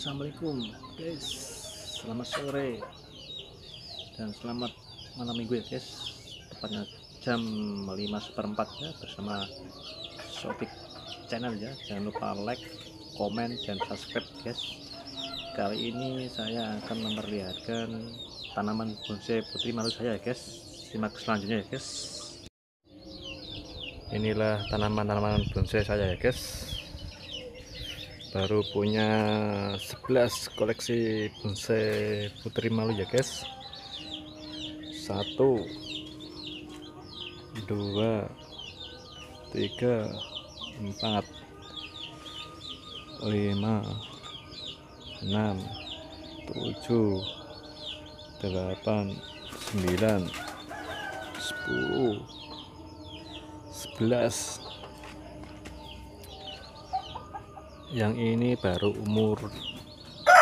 Assalamualaikum guys. Selamat sore. Dan selamat malam minggu ya guys. Tepatnya jam 5 seperempat ya Bersama Sotik channel ya. Jangan lupa like, komen, dan subscribe guys. Kali ini saya akan memperlihatkan Tanaman bonsai putri malu saya ya guys. Simak selanjutnya ya guys. Inilah tanaman-tanaman bonsai saya ya guys baru punya 11 koleksi bonsai putri malu ya guys. Satu dua tiga empat lima enam tujuh delapan sembilan sepuluh sebelas yang ini baru umur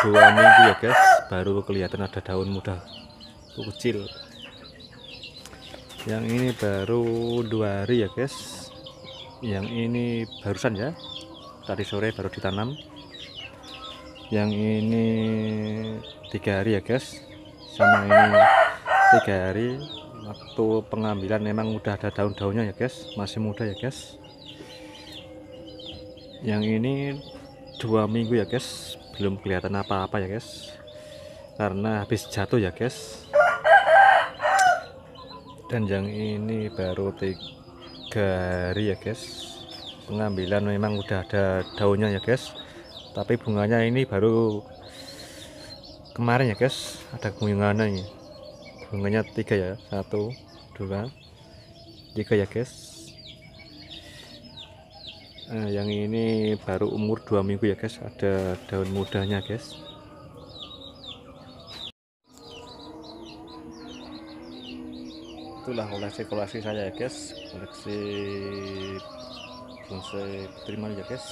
dua minggu ya guys. Baru kelihatan ada daun muda. Kecil. Yang ini baru dua hari ya guys. Yang ini barusan ya. Tadi sore baru ditanam. Yang ini tiga hari ya guys. Sama ini tiga hari. Waktu pengambilan memang udah ada daun-daunnya ya guys. Masih muda ya guys. Yang ini dua minggu ya guys. Belum kelihatan apa-apa ya guys. Karena habis jatuh ya guys. Dan yang ini baru tiga hari ya guys. Pengambilan memang udah ada daunnya ya guys. Tapi bunganya ini baru kemarin ya guys. Ada bunganya ini. Bunganya tiga ya. Satu dua tiga ya guys Nah, yang ini baru umur dua minggu ya guys. Ada daun mudanya guys. Itulah koleksi-koleksi saya ya guys. Koleksi bonsai terima ya guys.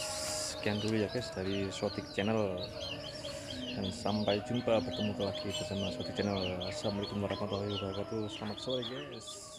Sekian dulu ya guys dari Sotik channel. Dan sampai jumpa bertemu lagi bersama Sotik channel. Assalamualaikum warahmatullahi wabarakatuh. Selamat sore guys